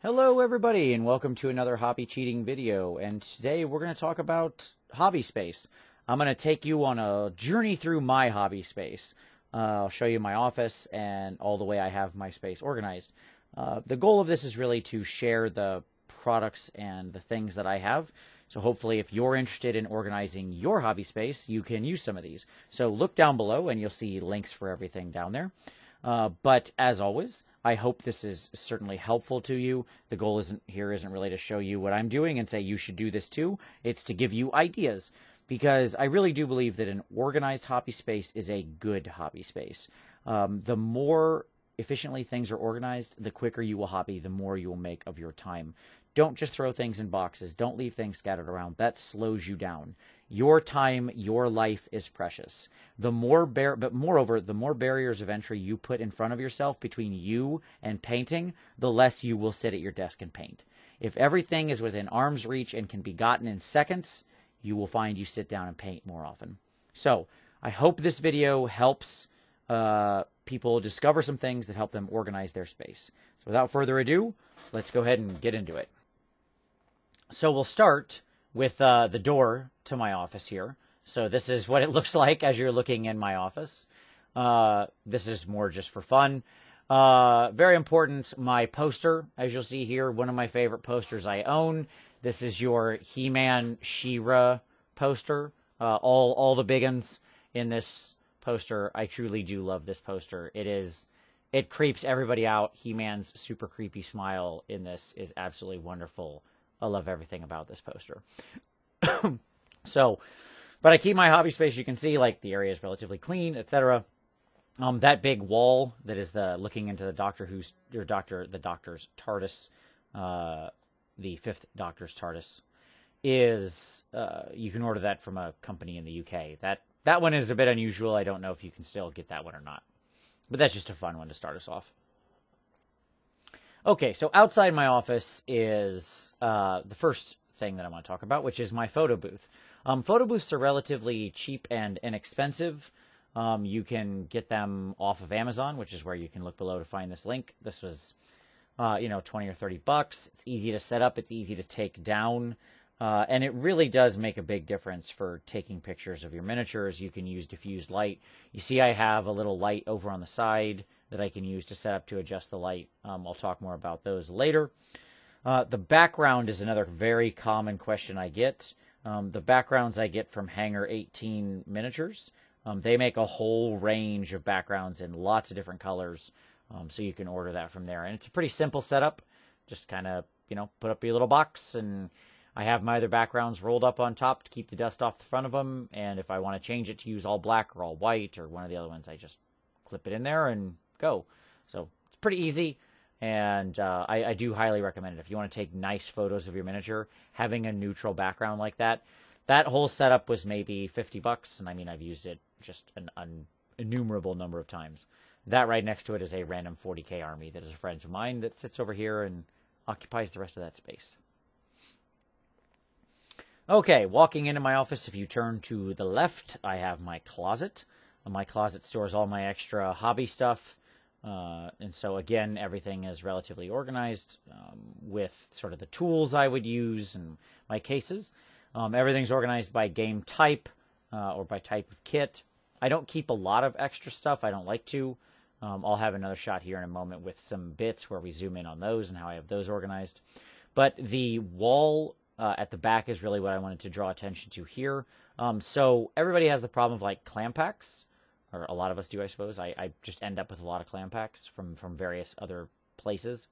Hello everybody and welcome to another hobby cheating video and today we're going to talk about hobby space. I'm going to take you on a journey through my hobby space. Uh, I'll show you my office and all the way I have my space organized. Uh, the goal of this is really to share the products and the things that I have. So hopefully if you're interested in organizing your hobby space, you can use some of these. So look down below and you'll see links for everything down there. Uh, but as always, I hope this is certainly helpful to you. The goal isn't here isn't really to show you what I'm doing and say you should do this too. It's to give you ideas because I really do believe that an organized hobby space is a good hobby space. Um, the more efficiently things are organized, the quicker you will hobby, the more you will make of your time. Don't just throw things in boxes. Don't leave things scattered around. That slows you down. Your time, your life is precious. The more bar- but moreover, the more barriers of entry you put in front of yourself between you and painting, the less you will sit at your desk and paint. If everything is within arm's reach and can be gotten in seconds, you will find you sit down and paint more often. So, I hope this video helps uh, people discover some things that help them organize their space. So, without further ado, let's go ahead and get into it. So, we'll start with uh, the door to my office here. So, this is what it looks like as you're looking in my office. Uh, this is more just for fun. Uh, very important, my poster, as you'll see here, one of my favorite posters I own. This is your He-Man She-Ra poster. Uh, all all the big ones in this poster. I truly do love this poster. It is it creeps everybody out. He-Man's super creepy smile in this is absolutely wonderful. I love everything about this poster. so, but I keep my hobby space. You can see like the area is relatively clean, etc. Um, that big wall that is the looking into the Doctor Who's your Doctor the Doctor's TARDIS, uh, the fifth Doctor's TARDIS, is uh, you can order that from a company in the UK. That that one is a bit unusual. I don't know if you can still get that one or not, but that's just a fun one to start us off. Okay, so outside my office is uh, the first thing that I want to talk about, which is my photo booth. Um, photo booths are relatively cheap and inexpensive. Um, you can get them off of Amazon, which is where you can look below to find this link. This was, uh, you know, 20 or 30 bucks. It's easy to set up, it's easy to take down. Uh, and it really does make a big difference for taking pictures of your miniatures. You can use diffused light. You see, I have a little light over on the side that I can use to set up to adjust the light. Um, I'll talk more about those later. Uh, the background is another very common question I get. Um, the backgrounds I get from Hangar 18 Miniatures. Um, they make a whole range of backgrounds in lots of different colors, um, so you can order that from there. And it's a pretty simple setup. Just kind of, you know, put up your little box, and I have my other backgrounds rolled up on top to keep the dust off the front of them. And if I want to change it to use all black or all white or one of the other ones, I just clip it in there and go. So it's pretty easy. And uh, I, I do highly recommend it. If you want to take nice photos of your miniature, having a neutral background like that, that whole setup was maybe 50 bucks. And I mean, I've used it just an, an innumerable number of times. That right next to it is a random 40k army that is a friend of mine that sits over here and occupies the rest of that space. Okay, walking into my office, if you turn to the left, I have my closet. My closet stores all my extra hobby stuff. Uh, and so, again, everything is relatively organized um, with sort of the tools I would use and my cases. Um, everything's organized by game type uh, or by type of kit. I don't keep a lot of extra stuff. I don't like to. Um, I'll have another shot here in a moment with some bits where we zoom in on those and how I have those organized. But the wall uh, at the back is really what I wanted to draw attention to here. Um, so everybody has the problem of like clam packs, or a lot of us do, I suppose. I, I just end up with a lot of clam packs from from various other places.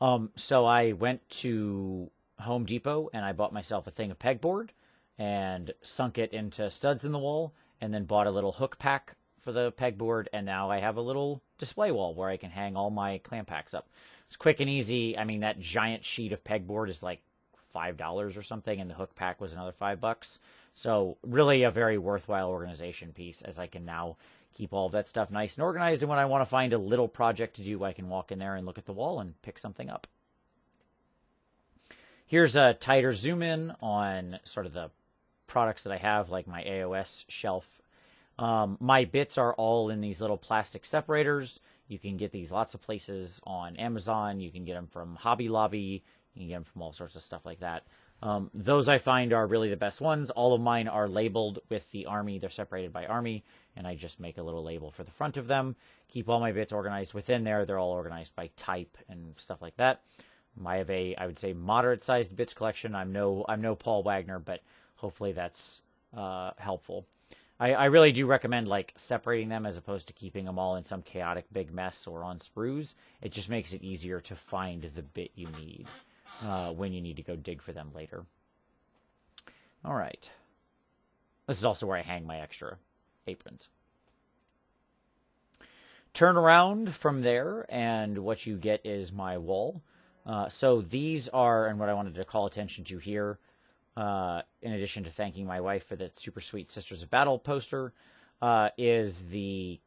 Um, so I went to Home Depot and I bought myself a thing of pegboard and sunk it into studs in the wall, and then bought a little hook pack for the pegboard, and now I have a little display wall where I can hang all my clam packs up. It's quick and easy. I mean, that giant sheet of pegboard is like five dollars or something, and the hook pack was another five bucks. So really, a very worthwhile organization piece, as I can now keep all that stuff nice and organized. And when I want to find a little project to do, I can walk in there and look at the wall and pick something up. Here's a tighter zoom in on sort of the products that I have, like my AOS shelf. Um, my bits are all in these little plastic separators. You can get these lots of places on Amazon. You can get them from Hobby Lobby. You can get them from all sorts of stuff like that. Um, those I find are really the best ones. All of mine are labeled with the army. They're separated by army, and I just make a little label for the front of them. Keep all my bits organized within there. They're all organized by type and stuff like that. I have a, I would say, moderate-sized bits collection. I'm no, I'm no Paul Wagner, but hopefully that's uh, helpful. I, I really do recommend like separating them as opposed to keeping them all in some chaotic big mess or on sprues. It just makes it easier to find the bit you need uh, when you need to go dig for them later. All right. This is also where I hang my extra aprons. Turn around from there, and what you get is my wall. Uh, so these are, and what I wanted to call attention to here, uh, in addition to thanking my wife for that super sweet Sisters of Battle poster, uh, is the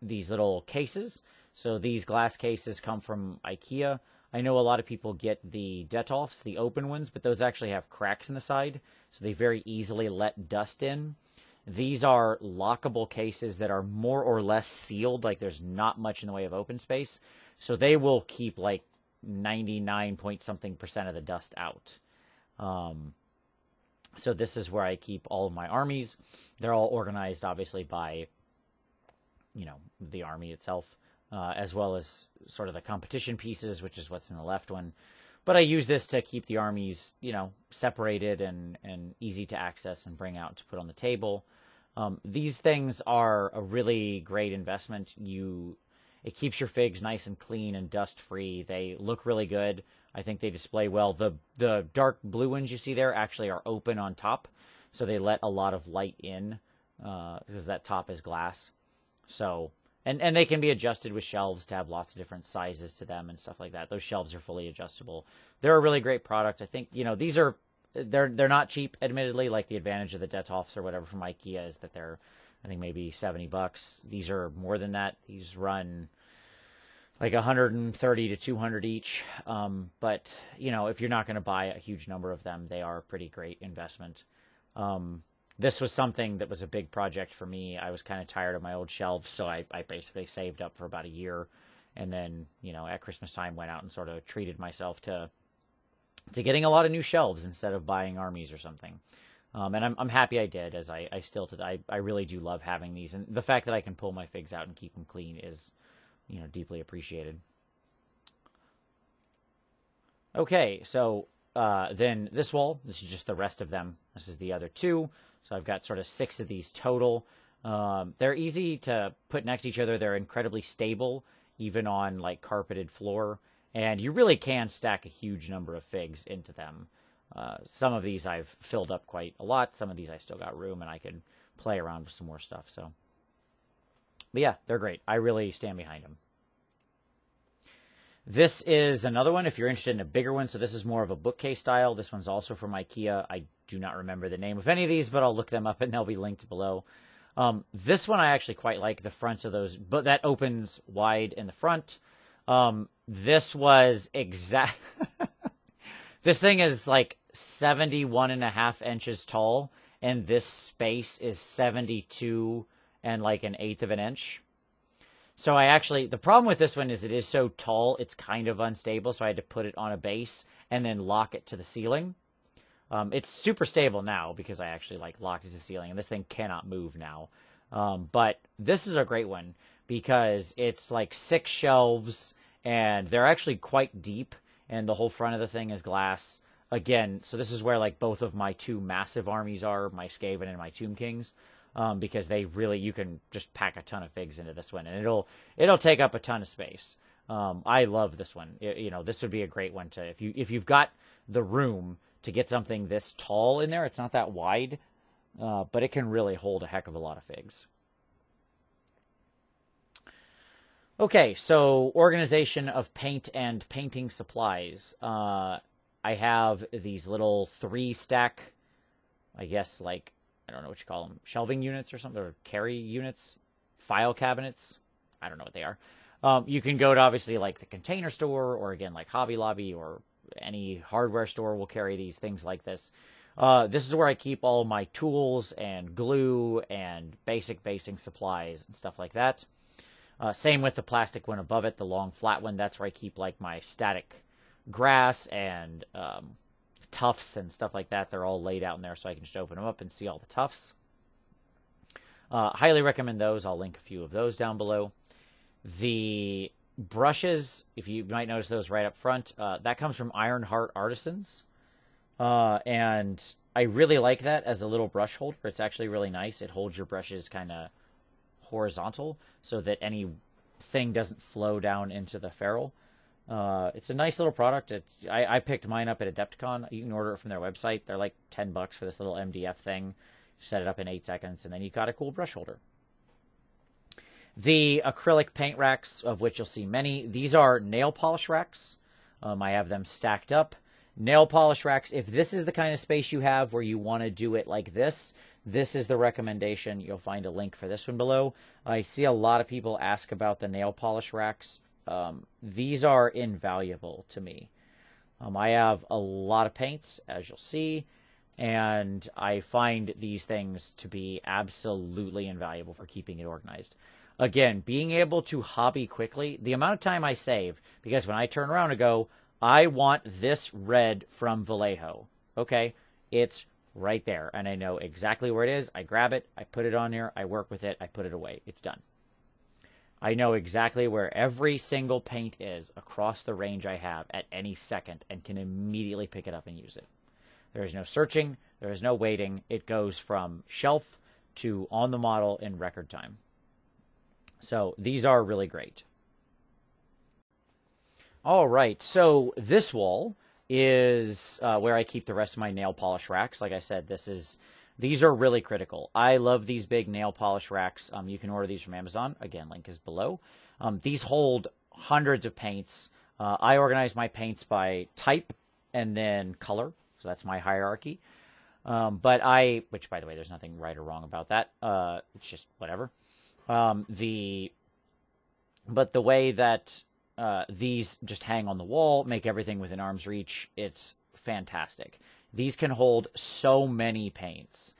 these little cases. So these glass cases come from IKEA. I know a lot of people get the Detolfs, the open ones, but those actually have cracks in the side, so they very easily let dust in. These are lockable cases that are more or less sealed, like there's not much in the way of open space, so they will keep like 99 point something percent of the dust out. Um, so this is where I keep all of my armies. They're all organized, obviously, by you know the army itself uh, as well as sort of the competition pieces, which is what's in the left one. But I use this to keep the armies, you know, separated and, and easy to access and bring out to put on the table. Um, these things are a really great investment. You, it keeps your figs nice and clean and dust free. They look really good. I think they display well. The the dark blue ones you see there actually are open on top, so they let a lot of light in uh, because that top is glass. So and and they can be adjusted with shelves to have lots of different sizes to them and stuff like that. Those shelves are fully adjustable. They're a really great product. I think you know these are they're they're not cheap, admittedly. Like the advantage of the Detolfs or whatever from IKEA is that they're I think maybe seventy bucks. These are more than that. These run like 130 to 200 each. Um, but you know if you're not going to buy a huge number of them, they are a pretty great investment. Um, this was something that was a big project for me. I was kind of tired of my old shelves, so I, I basically saved up for about a year, and then you know at Christmas time went out and sort of treated myself to to getting a lot of new shelves instead of buying armies or something. Um, and I'm I'm happy I did, as I I still did. I I really do love having these, and the fact that I can pull my figs out and keep them clean is, you know, deeply appreciated. Okay, so uh, then this wall, this is just the rest of them. This is the other two. So I've got sort of six of these total. Um, they're easy to put next to each other. They're incredibly stable, even on like carpeted floor. And you really can stack a huge number of figs into them. Uh, some of these I've filled up quite a lot. Some of these I still got room and I could play around with some more stuff. So, but yeah, they're great. I really stand behind them. This is another one if you're interested in a bigger one. So this is more of a bookcase style. This one's also from IKEA. I do not remember the name of any of these, but I'll look them up and they'll be linked below. Um, this one I actually quite like the fronts of those, but that opens wide in the front. Um, this was exact. this thing is like 71 and a half inches tall, and this space is 72 and like an eighth of an inch. So I actually, the problem with this one is it is so tall, it's kind of unstable. So I had to put it on a base and then lock it to the ceiling. Um, it's super stable now because I actually like locked it to the ceiling, and this thing cannot move now. Um, but this is a great one because it's like six shelves, and they're actually quite deep, and the whole front of the thing is glass. Again, so this is where like both of my two massive armies are, my Skaven and my Tomb Kings. Um, because they really you can just pack a ton of figs into this one and it'll it'll take up a ton of space. Um, I love this one. It, you know, this would be a great one to if you if you've got the room to get something this tall in there. It's not that wide, uh, but it can really hold a heck of a lot of figs. Okay, so organization of paint and painting supplies. Uh, I have these little three stack, I guess, like, I don't know what you call them, shelving units or something, or carry units, file cabinets. I don't know what they are. Um, you can go to obviously like the container store or again like Hobby Lobby or any hardware store will carry these things like this. Uh, this is where I keep all my tools and glue and basic basing supplies and stuff like that. Uh, same with the plastic one above it, the long flat one. That's where I keep like my static grass and um, tufts and stuff like that. They're all laid out in there, so I can just open them up and see all the tufts. Uh, highly recommend those. I'll link a few of those down below. The brushes, if you might notice those right up front, uh, that comes from Ironheart Artisans. Uh, and I really like that as a little brush holder. It's actually really nice. It holds your brushes kind of horizontal so that any thing doesn't flow down into the ferrule. Uh, it's a nice little product. It's, I, I picked mine up at Adepticon. You can order it from their website. They're like 10 bucks for this little MDF thing. set it up in 8 seconds, and then you got a cool brush holder. The acrylic paint racks, of which you'll see many, these are nail polish racks. Um, I have them stacked up. Nail polish racks, if this is the kind of space you have where you want to do it like this, this is the recommendation. You'll find a link for this one below. I see a lot of people ask about the nail polish racks. Um, these are invaluable to me. Um, I have a lot of paints, as you'll see, and I find these things to be absolutely invaluable for keeping it organized. Again, being able to hobby quickly, the amount of time I save, because when I turn around and go, I want this red from Vallejo. Okay, it's right there, and I know exactly where it is. I grab it, I put it on here, I work with it, I put it away. It's done. I know exactly where every single paint is across the range I have at any second and can immediately pick it up and use it. There is no searching, there is no waiting. It goes from shelf to on the model in record time. So these are really great. All right, so this wall is uh, where I keep the rest of my nail polish racks. Like I said, this is these are really critical. I love these big nail polish racks. Um, you can order these from Amazon. Again, link is below. Um, these hold hundreds of paints. Uh, I organize my paints by type and then color. So that's my hierarchy. Um, but I, which by the way, there's nothing right or wrong about that. Uh, it's just whatever. Um, the, but the way that uh, these just hang on the wall, make everything within arm's reach, it's fantastic. These can hold so many paints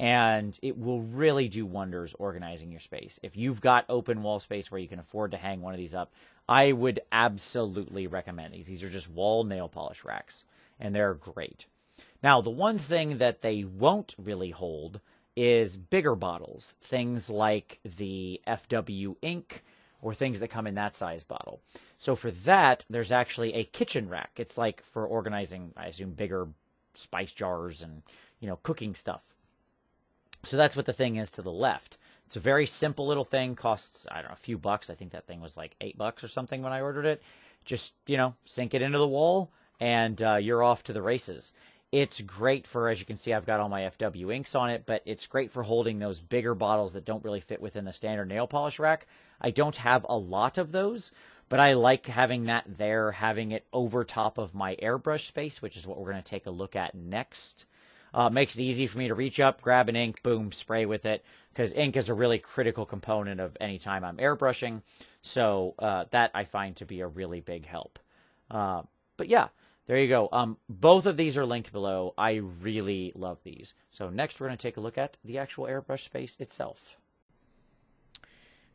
and it will really do wonders organizing your space. If you've got open wall space where you can afford to hang one of these up, I would absolutely recommend these. These are just wall nail polish racks, and they're great. Now, the one thing that they won't really hold is bigger bottles, things like the FW ink or things that come in that size bottle. So for that, there's actually a kitchen rack. It's like for organizing, I assume, bigger spice jars and, you know, cooking stuff. So that's what the thing is to the left. It's a very simple little thing, costs, I don't know, a few bucks. I think that thing was like eight bucks or something when I ordered it. Just, you know, sink it into the wall and uh, you're off to the races. It's great for, as you can see, I've got all my FW inks on it, but it's great for holding those bigger bottles that don't really fit within the standard nail polish rack. I don't have a lot of those, but I like having that there, having it over top of my airbrush space, which is what we're going to take a look at next. Uh, makes it easy for me to reach up, grab an ink, boom, spray with it, because ink is a really critical component of any time I'm airbrushing. So uh, that I find to be a really big help. Uh, but yeah, there you go. Um, both of these are linked below. I really love these. So next we're going to take a look at the actual airbrush space itself.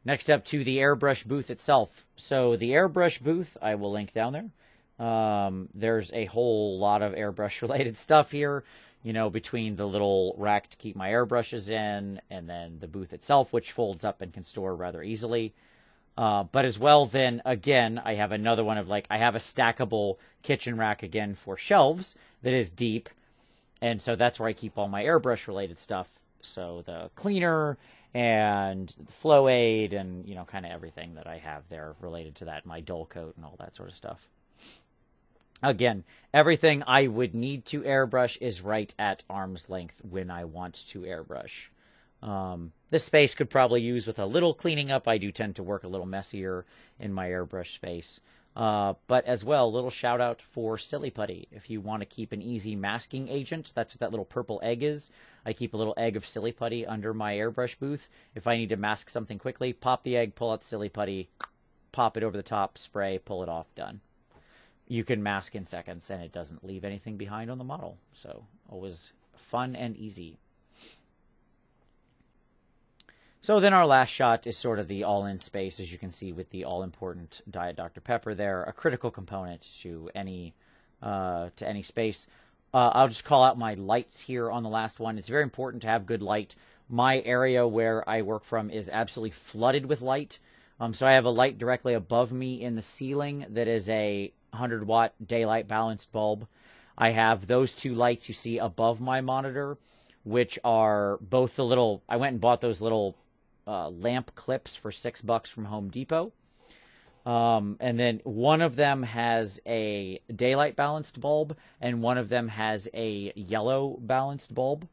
Next up to the airbrush booth itself. So the airbrush booth, I will link down there. Um, there's a whole lot of airbrush related stuff here, you know, between the little rack to keep my airbrushes in and then the booth itself, which folds up and can store rather easily. Uh, but as well, then again, I have another one of like, I have a stackable kitchen rack again for shelves that is deep. And so that's where I keep all my airbrush related stuff. So the cleaner and the flow aid and you know kind of everything that I have there related to that, my dull coat and all that sort of stuff. Again, everything I would need to airbrush is right at arm's length when I want to airbrush. Um, this space could probably use with a little cleaning up. I do tend to work a little messier in my airbrush space. Uh, but as well, little shout out for Silly Putty. If you want to keep an easy masking agent, that's what that little purple egg is. I keep a little egg of Silly Putty under my airbrush booth. If I need to mask something quickly, pop the egg, pull out the Silly Putty, pop it over the top, spray, pull it off, done. You can mask in seconds and it doesn't leave anything behind on the model. So always fun and easy. So then our last shot is sort of the all-in space, as you can see with the all-important Diet Dr. Pepper there, a critical component to any uh, to any space. Uh, I'll just call out my lights here on the last one. It's very important to have good light. My area where I work from is absolutely flooded with light. Um, so I have a light directly above me in the ceiling that is a 100 watt daylight balanced bulb. I have those two lights you see above my monitor, which are both the little. I went and bought those little uh, lamp clips for six bucks from Home Depot. Um, and then one of them has a daylight balanced bulb, and one of them has a yellow balanced bulb.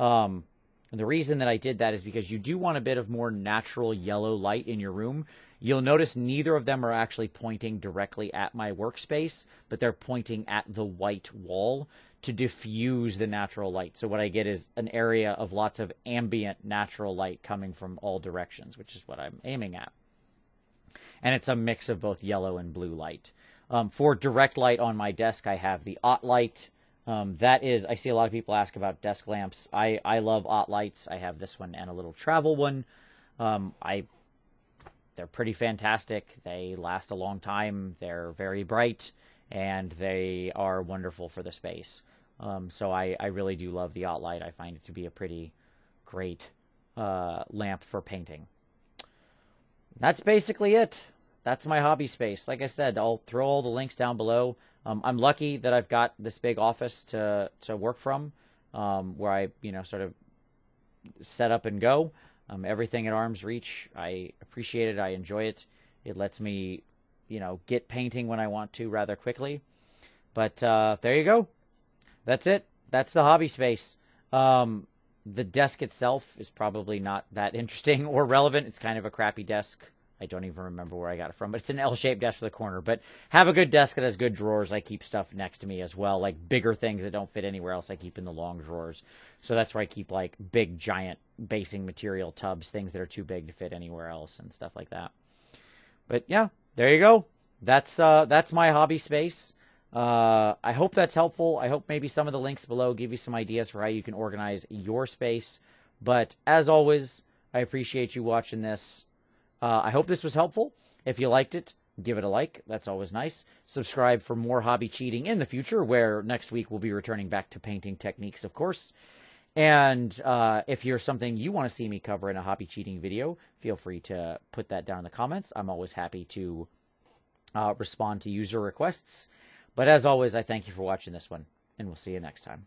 Um, and the reason that I did that is because you do want a bit of more natural yellow light in your room. You'll notice neither of them are actually pointing directly at my workspace, but they're pointing at the white wall to diffuse the natural light. So what I get is an area of lots of ambient natural light coming from all directions, which is what I'm aiming at. And it's a mix of both yellow and blue light. Um, for direct light on my desk, I have the OttLite. Um, that is, I see a lot of people ask about desk lamps. I, I love lights I have this one and a little travel one. Um, I they're pretty fantastic. They last a long time. They're very bright and they are wonderful for the space. Um, so I, I really do love the OttLite. I find it to be a pretty great uh, lamp for painting. That's basically it. That's my hobby space. Like I said, I'll throw all the links down below. Um, I'm lucky that I've got this big office to to work from, um, where I you know sort of set up and go. Um, everything at arm's reach. I appreciate it. I enjoy it. It lets me, you know, get painting when I want to rather quickly. But uh, there you go. That's it. That's the hobby space. Um, the desk itself is probably not that interesting or relevant. It's kind of a crappy desk. I don't even remember where I got it from, but it's an L-shaped desk for the corner. But have a good desk that has good drawers. I keep stuff next to me as well, like bigger things that don't fit anywhere else. I keep in the long drawers, so that's where I keep like big, giant basing material tubs, things that are too big to fit anywhere else, and stuff like that. But yeah, there you go. That's uh, that's my hobby space. Uh, I hope that's helpful. I hope maybe some of the links below give you some ideas for how you can organize your space. But as always, I appreciate you watching this. Uh, I hope this was helpful. If you liked it, give it a like. That's always nice. Subscribe for more hobby cheating in the future, where next week we'll be returning back to painting techniques, of course. And uh, if you're something you want to see me cover in a hobby cheating video, feel free to put that down in the comments. I'm always happy to uh, respond to user requests. But as always, I thank you for watching this one, and we'll see you next time.